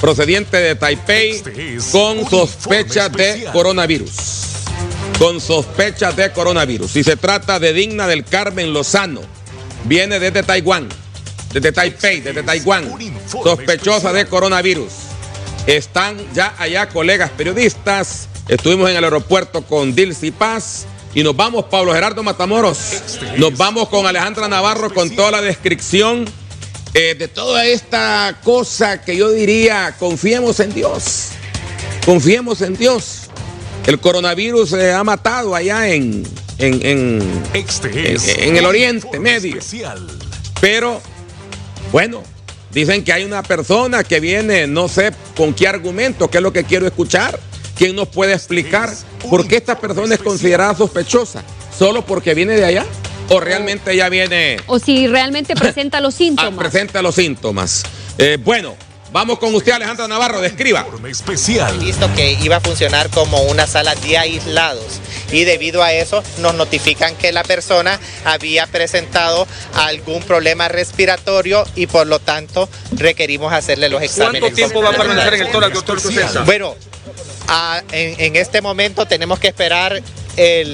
procediente de Taipei con sospecha de coronavirus. Con sospecha de coronavirus. Y se trata de Digna del Carmen Lozano. Viene desde Taiwán, desde Taipei, desde Taiwán. Sospechosa de coronavirus. Están ya allá colegas periodistas. Estuvimos en el aeropuerto con Dilcy Paz. Y nos vamos, Pablo Gerardo Matamoros. Nos vamos con Alejandra Navarro con toda la descripción eh, de toda esta cosa que yo diría, confiemos en Dios. Confiemos en Dios. El coronavirus se ha matado allá en, en, en, en el Oriente Medio. Pero, bueno, dicen que hay una persona que viene, no sé con qué argumento, qué es lo que quiero escuchar. ¿Quién nos puede explicar por qué esta persona es considerada sospechosa? ¿Solo porque viene de allá? ¿O realmente ya viene... O si realmente presenta los síntomas. Ah, presenta los síntomas. Eh, bueno, Vamos con usted, Alejandra Navarro, describa. Especial. Visto que iba a funcionar como una sala de aislados y debido a eso nos notifican que la persona había presentado algún problema respiratorio y por lo tanto requerimos hacerle los exámenes. ¿Cuánto tiempo va a permanecer en el tórax, doctor? Bueno, en, este momento tenemos que esperar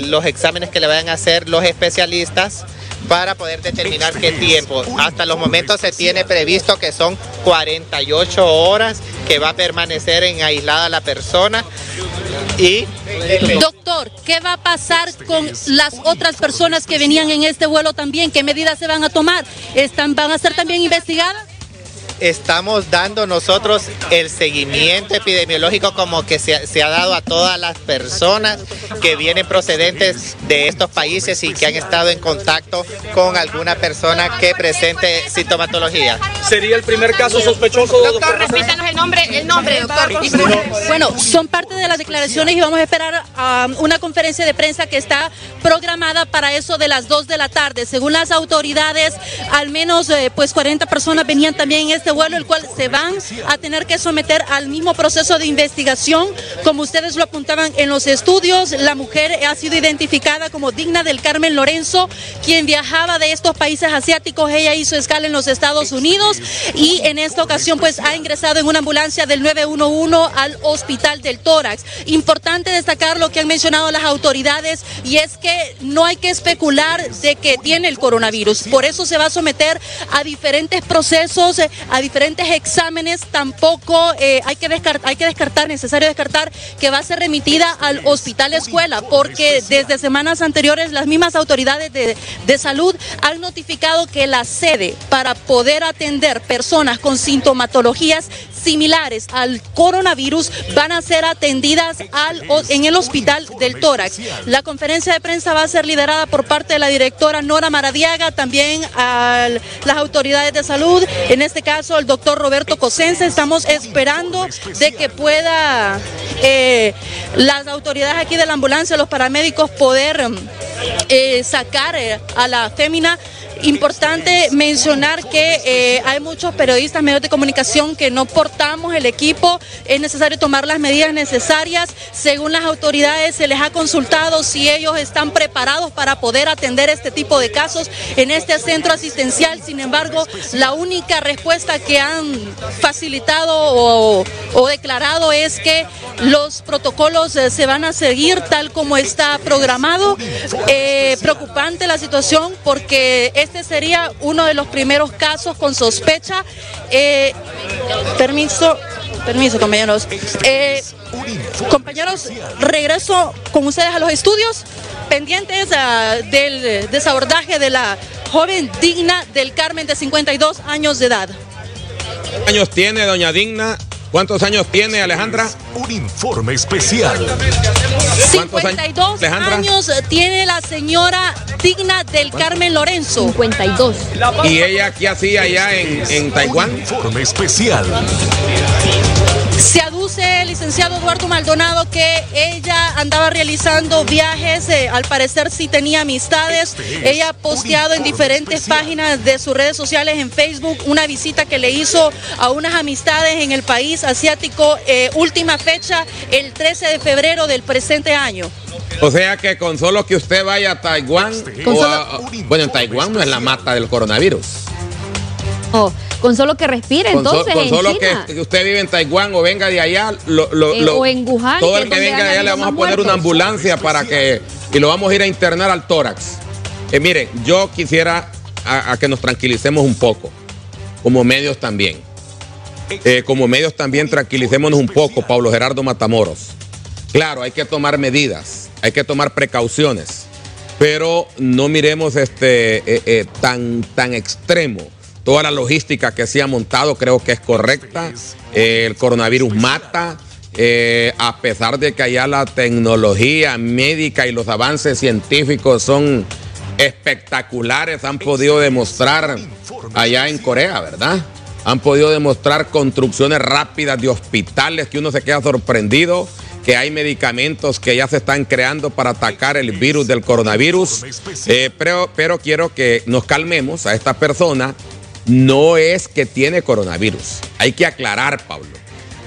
los exámenes que le vayan a hacer los especialistas para poder determinar qué tiempo. Hasta los momentos se tiene previsto que son 48 horas que va a permanecer en aislada la persona y... Doctor, ¿qué va a pasar con las otras personas que venían en este vuelo también? ¿Qué medidas se van a tomar? ¿Están, ¿Van a ser también investigadas? Estamos dando nosotros el seguimiento epidemiológico como que se, ha dado a todas las personas que vienen procedentes de estos países y que han estado en contacto con alguna persona que presente sintomatología. ¿Sería el primer caso sospechoso? Doctor, repítanos el nombre, el nombre, doctor. Bueno, son parte de las declaraciones y vamos a esperar a um, una conferencia de prensa que está programada para eso de las 2 de la tarde. Según las autoridades, al menos eh, pues 40 personas venían también en este vuelo, el cual se van a tener que someter al mismo proceso de investigación. Como ustedes lo apuntaban en los estudios, la mujer ha sido identificada como digna del Carmen Lorenzo, quien viajaba de estos países asiáticos. Ella hizo escala en los Estados Unidos y en esta ocasión pues ha ingresado en una ambulancia del 911 al hospital del tórax. Importante destacar lo que han mencionado las autoridades y es que no hay que especular de que tiene el coronavirus. Por eso se va a someter a diferentes procesos, a diferentes exámenes, tampoco eh, hay, que descartar, hay que descartar, necesario descartar que va a ser remitida al hospital escuela, porque desde semanas anteriores las mismas autoridades de, de salud han notificado que la sede para poder atender personas con sintomatologías similares al coronavirus van a ser atendidas en el hospital del tórax. La conferencia de prensa va a ser liderada por parte de la directora Nora Maradiaga, también a las autoridades de salud, en este caso el doctor Roberto Cosense. Estamos esperando de que pueda eh, las autoridades aquí de la ambulancia, los paramédicos, poder eh, sacar eh, a la fémina Importante mencionar que eh, hay muchos periodistas, medios de comunicación que no portamos el equipo. Es necesario tomar las medidas necesarias. Según las autoridades, se les ha consultado si ellos están preparados para poder atender este tipo de casos en este centro asistencial. Sin embargo, la única respuesta que han facilitado o, declarado es que los protocolos eh, se van a seguir tal como está programado. Eh, preocupante la situación porque este sería uno de los primeros casos con sospecha. Eh, permiso, permiso, compañeros. Eh, compañeros, regreso con ustedes a los estudios pendientes ah, del desabordaje de la joven digna del Carmen de 52 años de edad. ¿Cuántos años tiene doña Digna? ¿Cuántos años tiene Alejandra? Un informe especial. 52 años tiene la señora digna del Carmen Lorenzo. 52. ¿Y ella qué hacía allá en, en Taiwán? Informe especial. Se aduce, licenciado Eduardo Maldonado, que ella andaba realizando viajes, eh, al parecer sí tenía amistades. Este ella ha posteado en diferentes páginas de sus redes sociales, en Facebook, una visita que le hizo a unas amistades en el país asiático, eh, última fecha, el 13 de febrero del presente año. O sea que con solo que usted vaya a Taiwán, este bueno, en Taiwán no es la mata del coronavirus. Con solo que respire, Con, so- entonces. con en solo que, China. que usted vive en Taiwán o venga de allá, lo- lo- Eh, lo- o en Wuhan, todo el que venga de allá le vamos a poner una ambulancia para que y lo vamos a ir a internar al tórax. Eh, mire, yo quisiera a, a que nos tranquilicemos un poco, como medios también. Eh, como medios también tranquilicémonos un poco, Pablo Gerardo Matamoros. Claro, hay que tomar medidas, hay que tomar precauciones, pero no miremos este eh, eh, tan, tan extremo. Toda la logística que se ha montado creo que es correcta. El coronavirus mata. eh, a pesar de que allá la tecnología médica y los avances científicos son espectaculares, han podido demostrar allá en Corea, ¿verdad? Han podido demostrar construcciones rápidas de hospitales que uno se queda sorprendido, que hay medicamentos que ya se están creando para atacar el virus del coronavirus. Eh, pero, pero quiero que nos calmemos a esta persona. No es que tiene coronavirus. Hay que aclarar, Pablo.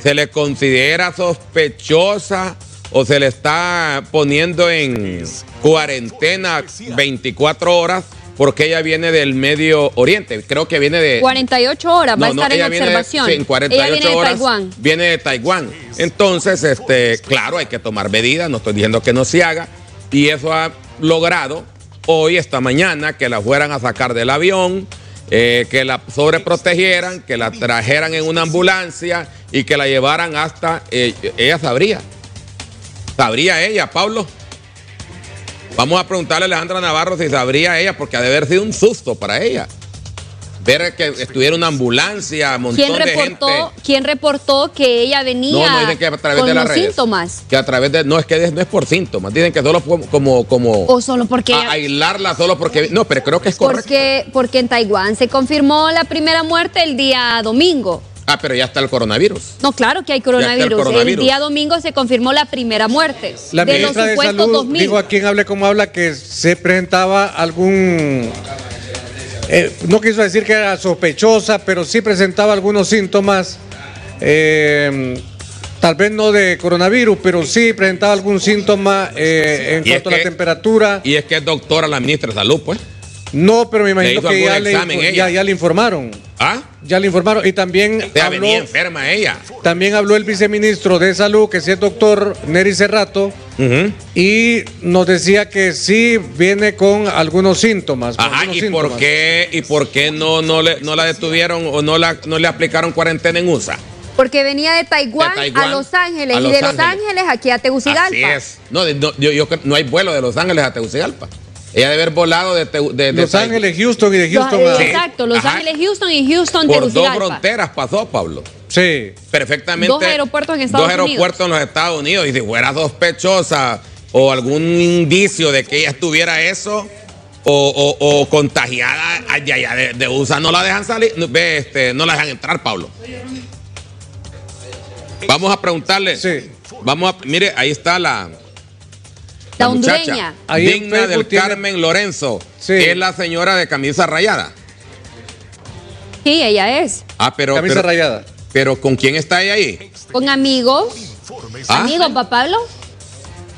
Se le considera sospechosa o se le está poniendo en cuarentena 24 horas porque ella viene del Medio Oriente. Creo que viene de... 48 horas va a estar en ella viene de- observación. sí, en 48 ella viene de horas Taiwán. viene de Taiwán. Entonces, este, claro, hay que tomar medidas, no estoy diciendo que no se haga, y eso ha logrado hoy, esta mañana, que la fueran a sacar del avión, eh, que la sobreprotegieran, que la trajeran en una ambulancia y que la llevaran hasta, eh, ella sabría, sabría ella, Pablo. Vamos a preguntarle a Alejandra Navarro si sabría ella, porque ha de haber sido un susto para ella. Ver que estuviera una ambulancia, montón ¿Quién de reportó, gente. ¿Quién reportó que ella venía No, no dicen que a través con de las los redes. síntomas? Que a través de. No, es que no es por síntomas. Dicen que solo como. como, O solo porque a- aislarla solo porque. No, pero creo que es correcto. porque, porque en Taiwán se confirmó la primera muerte el día domingo. Ah, pero ya está el coronavirus. No, claro que hay el coronavirus. El, día domingo se confirmó la primera muerte. La de los ministra de supuestos Salud 2000. dijo aquí en Hable como habla que se presentaba algún... eh, no quiso decir que era sospechosa, pero sí presentaba algunos síntomas, eh, tal vez no de coronavirus, pero sí presentaba algún síntoma eh, en Y cuanto a la que- temperatura. Y es que es doctora la ministra de Salud, pues. No, pero me imagino que ya le, ya, ya informaron. ¿Ah? Ya le informaron. Y también habló, venía enferma ella. también habló el viceministro de Salud, que sí es doctor Neri Cerrato. Y nos decía que sí viene con algunos síntomas. con Ajá, algunos ¿y síntomas. por qué, y por qué no, no, le, no la detuvieron o no, la, no le aplicaron cuarentena en USA? Porque venía de Taiwán, De Taiwán a Los Ángeles a y Los de Los Ángeles. Ángeles aquí a Tegucigalpa. Así es. No, no, yo, yo cre- no hay vuelo de Los Ángeles a Tegucigalpa. Ella debe haber volado de, de, de Los Ángeles, Houston y de Los- Houston. a- Sí. Exacto, Los Ajá. Ángeles, Houston y Houston, Por dos fronteras pasó, Pablo. Sí. Perfectamente. Dos aeropuertos en Estados Dos aeropuertos en los Estados Unidos. Y si fuera sospechosa o algún indicio de que ella estuviera eso o, o- o contagiada allá, allá de, de USA, no la dejan salir, no, ve, este, no la dejan entrar, Pablo. Vamos a preguntarle. Sí. Vamos a, mire, ahí está la, La hondureña. Digna del tiene- Carmen Lorenzo. Sí. Es la señora de camisa rayada. Sí, ella es. Ah, pero, Camisa pero, rayada. pero ¿con quién está ella ahí? Con amigos. Ah. Amigos, papá Pablo.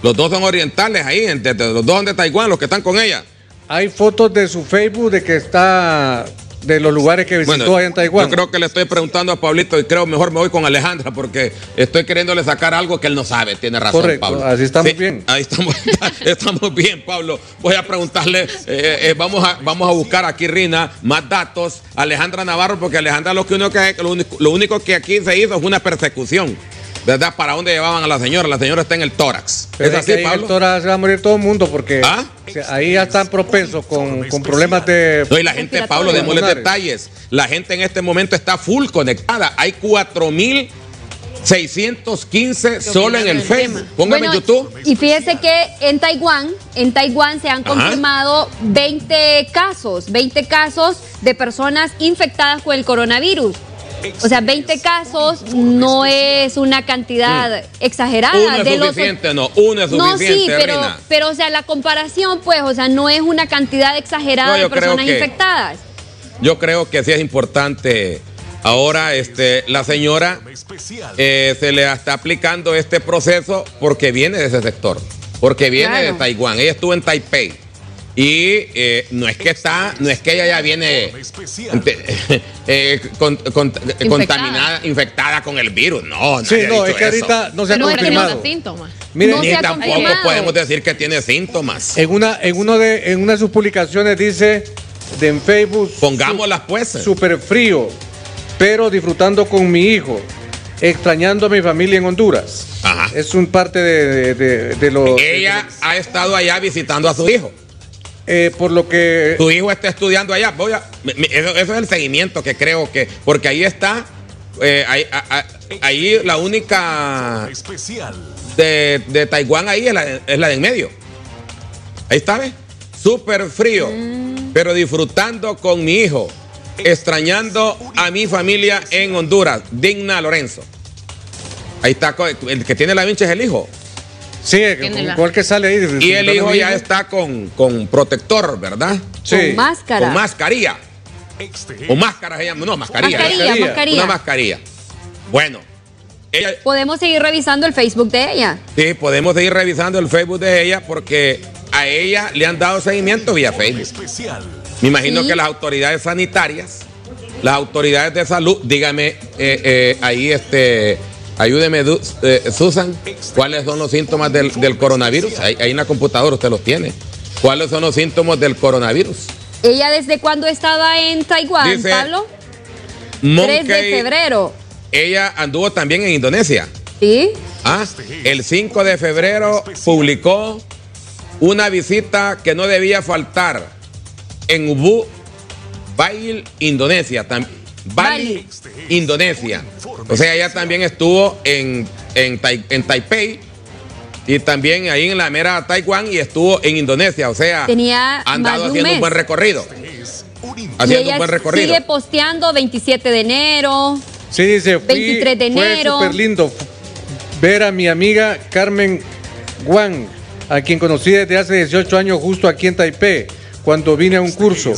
Los dos son orientales ahí, de- de- los dos son de Taiwán, los que están con ella. Hay fotos de su Facebook de que está de los lugares que visitó allá en Taiwán. Yo creo que le estoy preguntando a Pablito y creo mejor me voy con Alejandra porque estoy queriéndole sacar algo que él no sabe. Tiene razón, Correcto, Pablo. así estamos bien. Ahí estamos, estamos bien, Pablo. Voy a preguntarle, eh, eh, vamos, a, vamos a buscar aquí, Rina, más datos. Alejandra Navarro, porque Alejandra lo, que uno que, lo, único, lo único que aquí se hizo fue una persecución. ¿Verdad? ¿Para dónde llevaban a la señora? La señora está en el tórax. Pero ¿Es que así, ahí en el Pablo? Se va a morir todo el mundo porque ¿Ah? o sea, ahí ya están propensos con, con problemas de... No, y la gente, Pablo, démosle detalles. La gente en este momento está full conectada. Hay 4.615 solo en el Facebook. Póngame en YouTube. Y fíjese que en Taiwán, en Taiwán se han Ajá. confirmado 20 casos, 20 casos de personas infectadas con el coronavirus. O sea, 20 casos no es una cantidad exagerada. Uno es de los suficiente, no. Uno es no, suficiente, sí, pero, Rina. pero, o sea, la comparación, pues, o sea, no es una cantidad exagerada No, de personas que- infectadas. Yo creo que sí es importante. Ahora, este, la señora eh, se le está aplicando este proceso porque viene de ese sector, porque viene Claro. de Taiwán. Ella estuvo en Taipei Y eh, no es que está, no es que ella ya viene Especial. eh, con- con- contaminada, infectada con el virus. No, Sí, nadie ha no, es que eso. ahorita no se ha No, no confirmado. síntomas. Miren, No Ni tampoco confirmado. podemos decir que tiene síntomas. en una, en uno de, en una de sus publicaciones dice de en Facebook Pongámoslas pues. súper frío, pero disfrutando con mi hijo, extrañando a mi familia en Honduras. Ajá. Es un parte de, de, de- de lo Ella ha estado allá visitando a su hijo. Eh, por lo que Tu hijo está estudiando allá. Voy a- eso, eso es el seguimiento que creo que. Porque ahí está. eh, ahí, a- a- ahí la única Especial. de, de Taiwán ahí es la, es la de en medio. Ahí está, ¿ves? Súper frío. Pero disfrutando con mi hijo. Extrañando a mi familia en Honduras. Digna Lorenzo. Ahí está. El que tiene la vincha es el hijo. Sí, la- igual que sale ahí. Y el hijo ya está con, con protector, ¿verdad? Sí. Con máscara. Con mascarilla. Este O máscara se llama. No, mascarilla. Mascarilla, Mascarilla. mascarilla. Una mascarilla. Bueno. Ella, Podemos seguir revisando el Facebook de ella. sí, podemos seguir revisando el Facebook de ella porque a ella le han dado seguimiento vía Facebook. especial. Me imagino Sí. que las autoridades sanitarias, las autoridades de salud, dígame eh, eh, ahí, este, ayúdeme, eh, Susan, ¿cuáles son los síntomas del, del coronavirus? Ahí, ahí en la computadora usted los tiene. ¿Cuáles son los síntomas del coronavirus? ¿Ella desde cuándo estaba en Taiwán, Dice, Pablo? 3 de Monkey, febrero. Ella anduvo también en Indonesia. ¿Sí? Ah, el 5 de febrero publicó una visita que no debía faltar en Ubud, Bali, Indonesia. Bali, Indonesia. O sea, ella también estuvo en, en, Tai- en Taipei y también ahí en la mera Taiwán y estuvo en Indonesia. O sea, Tenía han dado haciendo un buen recorrido. Haciendo ella un buen recorrido. sigue posteando 27 de enero. Sí, dice, fui, 23 de fue enero. súper lindo ver a mi amiga Carmen Guan, a quien conocí desde hace 18 años justo aquí en Taipei, cuando vine a un curso.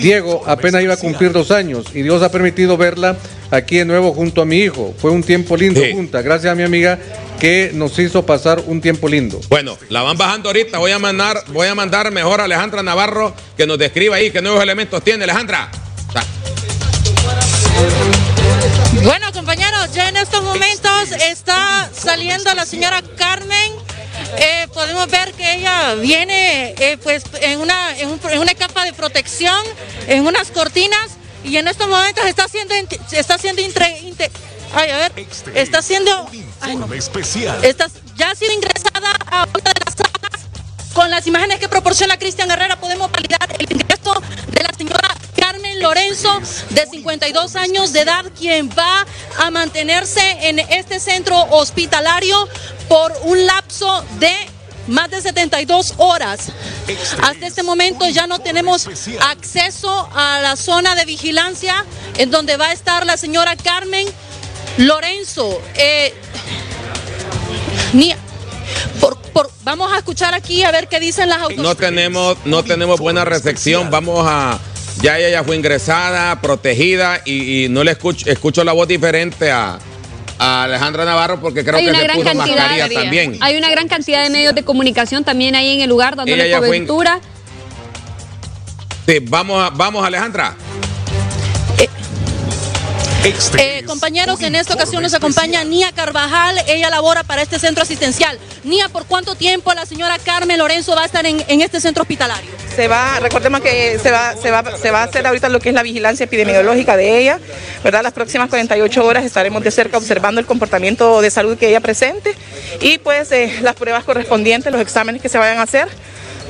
Diego apenas iba a cumplir dos años y Dios ha permitido verla aquí de nuevo junto a mi hijo. Fue un tiempo lindo Sí. junta, gracias a mi amiga que nos hizo pasar un tiempo lindo. Bueno, la van bajando ahorita. Voy a mandar, voy a mandar mejor a Alejandra Navarro que nos describa ahí qué nuevos elementos tiene Alejandra. Ta- Bueno, compañeros, ya en estos momentos está saliendo la señora Carmen. Eh, podemos ver que ella viene eh, pues en una, en, un- en una capa de protección, en unas cortinas, y en estos momentos está siendo, está siendo entre, inte- ay, a ver, Este está siendo, ay, no, especial. está, ya ha sido ingresada a una de las salas. Con las imágenes que proporciona Cristian Herrera podemos validar el ingreso de la señora Lorenzo, de 52 años de edad, quien va a mantenerse en este centro hospitalario por un lapso de más de 72 horas. Hasta este momento ya no tenemos acceso a la zona de vigilancia en donde va a estar la señora Carmen Lorenzo. Eh, ni- por- por- vamos a escuchar aquí a ver qué dicen las autoridades. No tenemos, no tenemos buena recepción. Vamos a. Ya ella ya fue ingresada, protegida y, y no le escucho, escucho la voz diferente a, a Alejandra Navarro porque creo que se puso cantidad. mascarilla también. Hay una gran cantidad de medios de comunicación también ahí en el lugar dándole ya fue cobertura. Sí, vamos, a, vamos Alejandra. Este Eh, compañeros, en esta ocasión nos acompaña. Nia Carvajal. Ella labora para este centro asistencial. Nia, ¿por cuánto tiempo la señora Carmen Lorenzo va a estar en, en este centro hospitalario? Se va, recordemos que se va, se, va, se va a hacer ahorita lo que es la vigilancia epidemiológica de ella, ¿verdad? Las próximas 48 horas estaremos de cerca observando el comportamiento de salud que ella presente y pues eh, las pruebas correspondientes, los exámenes que se vayan a hacer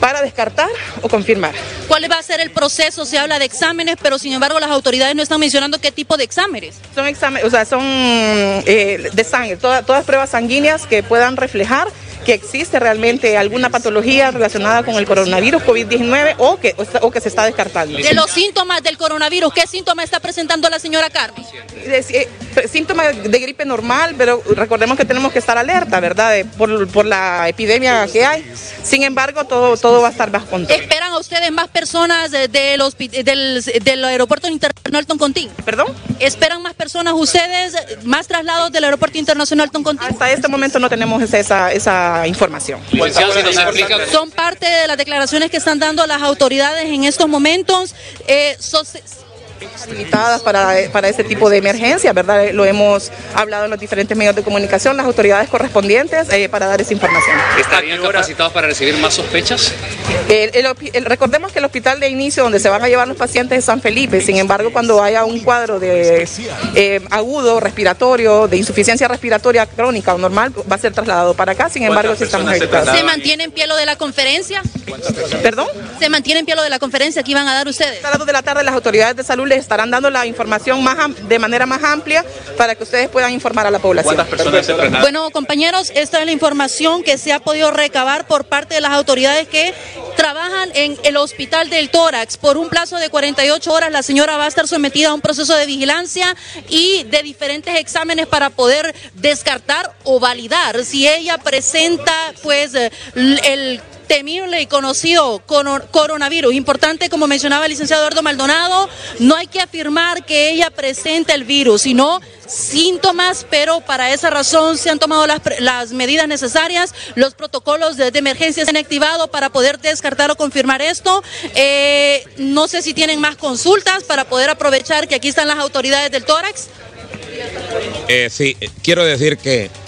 para descartar o confirmar. ¿Cuál va a ser el proceso? Se habla de exámenes, pero sin embargo las autoridades no están mencionando qué tipo de exámenes. Son exámenes, o sea, son eh, de sangre, toda- todas pruebas sanguíneas que puedan reflejar que existe realmente alguna patología relacionada con el coronavirus COVID-19 o que, o, que se está descartando. De los síntomas del coronavirus, ¿qué síntomas está presentando la señora Carmen? Eh, síntomas de gripe normal, pero recordemos que tenemos que estar alerta, ¿verdad? De- por, por la epidemia que hay. Sin embargo, todo, todo va a estar bajo control. ¿Esperan a ustedes más personas de- del, del aeropuerto internacional Toncontín? ¿Perdón? ¿Esperan más personas ustedes, más traslados del aeropuerto internacional Toncontín? Hasta este momento no tenemos esa, esa información. Son parte de las declaraciones que están dando las autoridades en estos momentos. Eh, limitadas para, para ese tipo de emergencias, ¿verdad? Lo hemos hablado en los diferentes medios de comunicación, las autoridades correspondientes eh, para dar esa información. ¿Estarían capacitados para recibir más sospechas? El- el hospi- el- recordemos que el hospital de inicio donde se van a llevar los pacientes es San Felipe, sin embargo cuando haya un cuadro de eh, agudo respiratorio, de insuficiencia respiratoria crónica o normal, va a ser trasladado para acá, sin embargo si estamos habilitados. ¿Se mantiene en pie lo de la conferencia? ¿Perdón? ¿Se mantiene en pie lo de la conferencia que iban a dar ustedes? A las 2 de la tarde las autoridades de salud les estarán dando la información más de manera más amplia para que ustedes puedan informar a la población. Bueno, compañeros, esta es la información que se ha podido recabar por parte de las autoridades que trabajan en el hospital del tórax. Por un plazo de 48 horas, la señora va a estar sometida a un proceso de vigilancia y de diferentes exámenes para poder descartar o validar si ella presenta, pues, el temible y conocido cono- coronavirus. Importante, como mencionaba el licenciado Eduardo Maldonado, no hay que afirmar que ella presente el virus, sino síntomas, pero para esa razón se han tomado las, las medidas necesarias, los protocolos de, de emergencia se han activado para poder descartar o confirmar esto. Eh, no sé si tienen más consultas para poder aprovechar que aquí están las autoridades del tórax. Eh, sí, quiero decir que